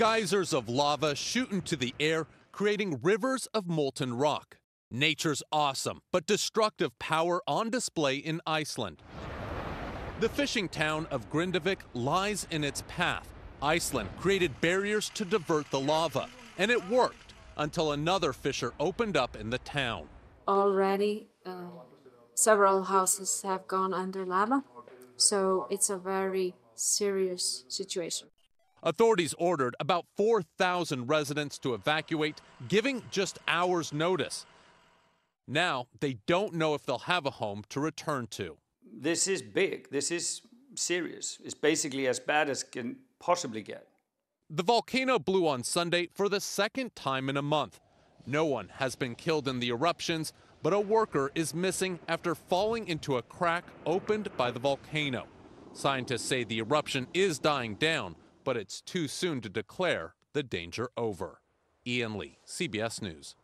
Geysers of lava shoot into the air, creating rivers of molten rock. Nature's awesome, but destructive power on display in Iceland. The fishing town of Grindavik lies in its path. Iceland created barriers to divert the lava, and it worked until another fissure opened up in the town. Already, uh, several houses have gone under lava, so it's a very serious situation. Authorities ordered about 4,000 residents to evacuate, giving just hours' notice. Now, they don't know if they'll have a home to return to. This is big. This is serious. It's basically as bad as can possibly get. The volcano blew on Sunday for the second time in a month. No one has been killed in the eruptions, but a worker is missing after falling into a crack opened by the volcano. Scientists say the eruption is dying down, but it's too soon to declare the danger over. Ian Lee, CBS News.